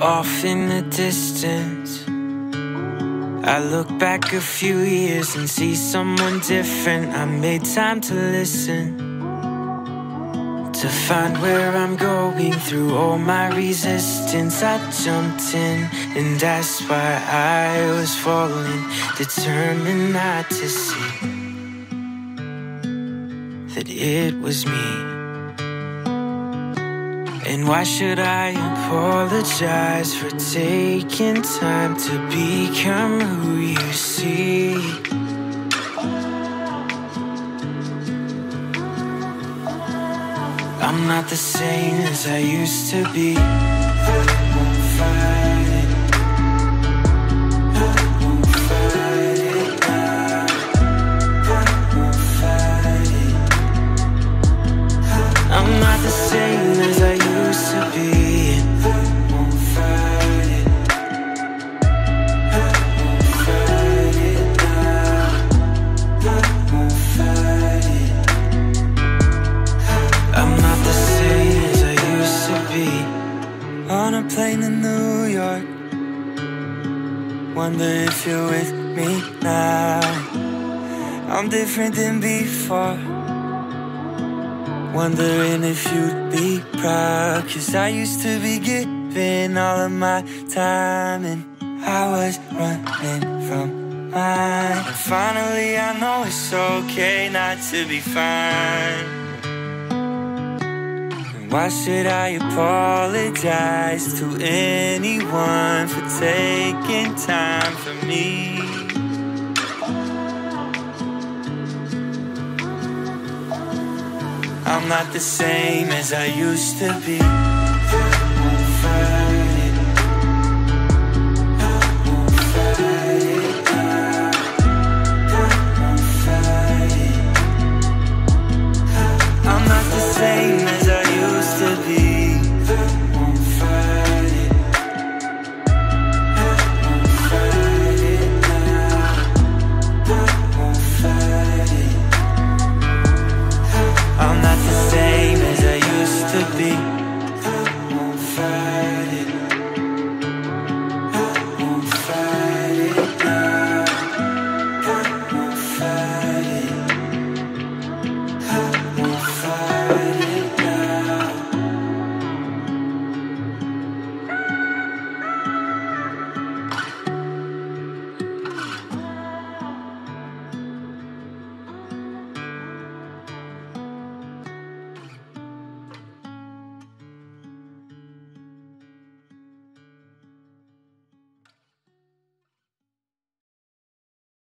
off in the distance. I look back a few years and see someone different. I made time to listen. To find where I'm going through all my resistance, I jumped in, and that's why I was falling, determined not to see that it was me. And why should I apologize for taking time to become who you see? I'm not the same as I used to be. I won't fight it. I won't fight it. I won't fight it. I'm not the same as to. I'm not the same as I used to be. On a plane in New York. Wonder if you're with me now. I'm different than before. Wondering if you'd be proud. Cause I used to be giving all of my time and I was running from mine. And finally, I know it's okay not to be fine. Why should I apologize to anyone for taking time for me? I'm not the same as I used to be.